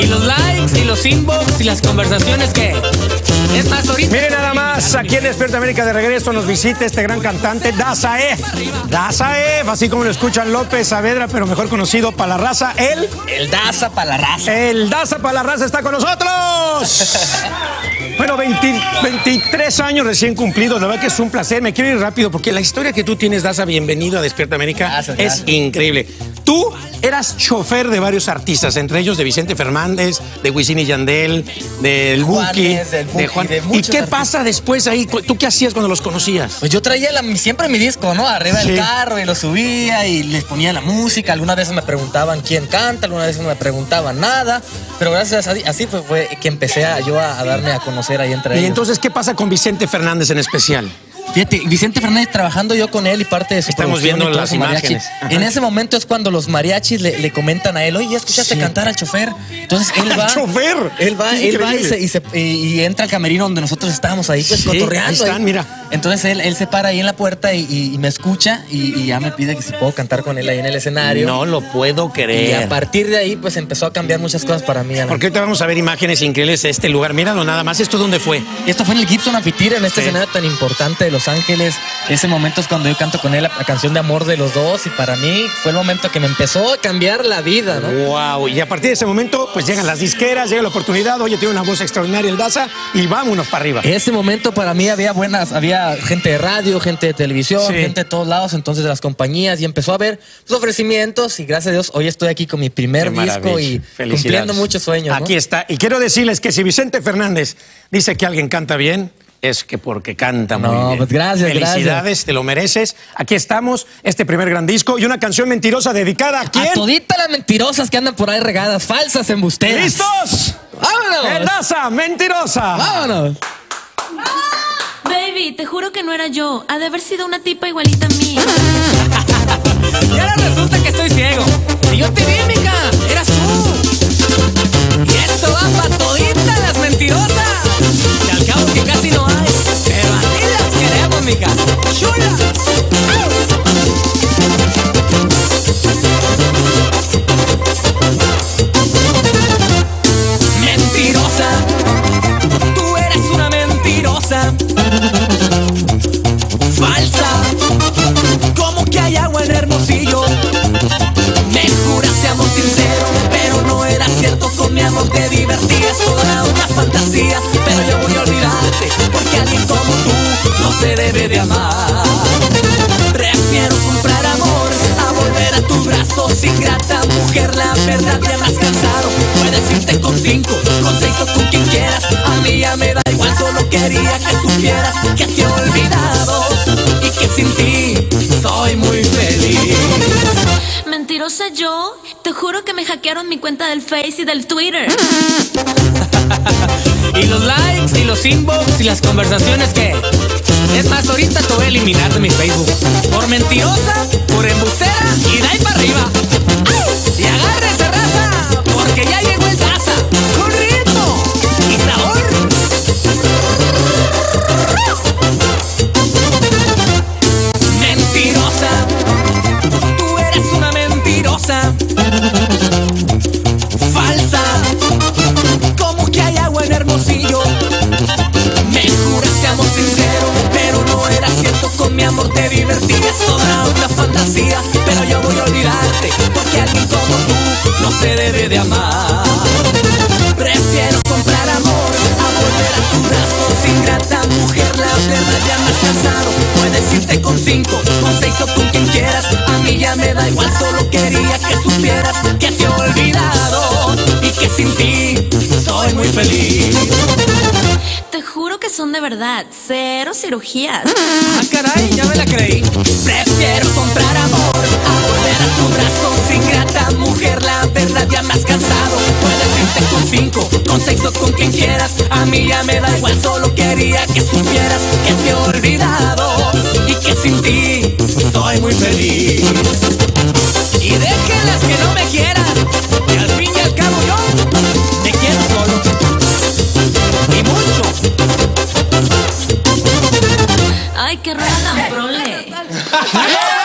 Y los likes, y los inbox, y las conversaciones que. Es más, ahorita. Miren nada más, aquí en Despierta América de regreso nos visita este gran cantante, Dazaef. Dazaef, así como lo escuchan López Saavedra, pero mejor conocido para la raza, él. El Daza para la raza. El Daza para la raza está con nosotros. Bueno, 20 23 años recién cumplidos, la verdad que es un placer. Me quiero ir rápido porque la historia que tú tienes, Daza, bienvenido a Despierta América, Gracias, es gracias. increíble. Tú eras chofer de varios artistas, entre ellos de Vicente Fernández, de Wisin y Yandel, del Buki, del Buki, de ¿Y qué artistas. pasa después ahí? ¿Tú qué hacías cuando los conocías? Pues yo traía la- siempre mi disco, ¿no? Arriba Sí. del carro y lo subía y les ponía la música. Algunas veces me preguntaban quién canta, algunas veces no me preguntaban nada. Pero gracias a así fue, fue que empecé a, yo a, a darme a conocer ahí entre Y ellos. entonces, ¿qué pasa con Vicente Fernández en especial? Fíjate, Vicente Fernández trabajando yo con él y parte de su Estamos viendo y todo las imágenes. Ajá. En ese momento es cuando los mariachis le, le comentan a él, oye, ¿ya escuchaste Sí. cantar al chofer? Entonces él va. ¡Al chofer! Él va, ¡Qué él va y, se- y se- y- y entra al camerino donde nosotros estábamos ahí, pues Sí, cotorreando. ahí están, mira. Entonces él, él se para ahí en la puerta y, me escucha y, ya me pide que si puedo cantar con él ahí en el escenario. No lo puedo Y a creer. partir de ahí, pues empezó a cambiar muchas cosas para mí. Alan. Porque ahorita vamos a ver imágenes increíbles de este lugar. Míralo nada más. ¿Esto dónde fue? Y esto fue en el Gibson Amphitheater, en este Sí. escenario tan importante de Los Ángeles. Ese momento es cuando yo canto con él la, la canción de amor de los dos. Y para mí fue el momento que me empezó a cambiar la vida, ¿no? Wow. Y a partir de ese momento, pues llegan las disqueras, llega la oportunidad. Oye, tiene una voz extraordinaria el Daza y vámonos para arriba. Ese momento para mí había buenas, había gente de radio, gente de televisión, Sí. gente de todos lados, entonces de las compañías y empezó a haber pues, ofrecimientos y gracias a Dios hoy estoy aquí con mi primer Qué disco y cumpliendo muchos sueños. ¿no? Aquí está. Y quiero decirles que si Vicente Fernández dice que alguien canta bien, es que porque canta muy No, bien. pues gracias, Felicidades, gracias. te lo mereces. Aquí estamos, este primer gran disco y una canción mentirosa dedicada a quién. A toditas las mentirosas que andan por ahí regadas, falsas, embusteras. ¿Listos? ¡Vámonos! El Daza, mentirosa. ¡Vámonos! Baby, te juro que no era yo. Ha de haber sido una tipa igualita a mí. Y ahora resulta que estoy ciego. Y yo te Pero yo voy a olvidarte, porque alguien como tú no se debe de amar. Prefiero comprar amor a volver a tus brazos, ingrata mujer. La verdad me has cansado. Puedes irte con cinco, con seis o con quien quieras. A mí ya me da igual, solo quería que supieras que te he olvidado y que sin ti soy muy feliz. Mentirosa yo. Te juro que me hackearon mi cuenta del Face y del Twitter. Los inbox, y las conversaciones que. Es más, ahorita te voy a eliminar de mi Facebook. Por mentirosa, por embustera Ingrata mujer, la verdad ya me has cansado. Puedes irte con cinco, con seis o con quien quieras. A mí ya me da igual, solo quería que supieras que te he olvidado y que sin ti soy muy feliz. Te juro que son de verdad. Cero cirugías. Ah, caray, ya me la creí. Prefiero comprar amor a volver a tus brazos. Ingrata mujer, la verdad ya me has cansado cinco, con seis con quien quieras. A mí ya me da igual, solo quería que supieras que te he olvidado y que sin ti soy muy feliz. Y déjenlas que no me quieran, que al fin y al cabo yo te quiero solo. Y mucho. Ay, qué rata, prole.